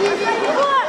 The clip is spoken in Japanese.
すごい。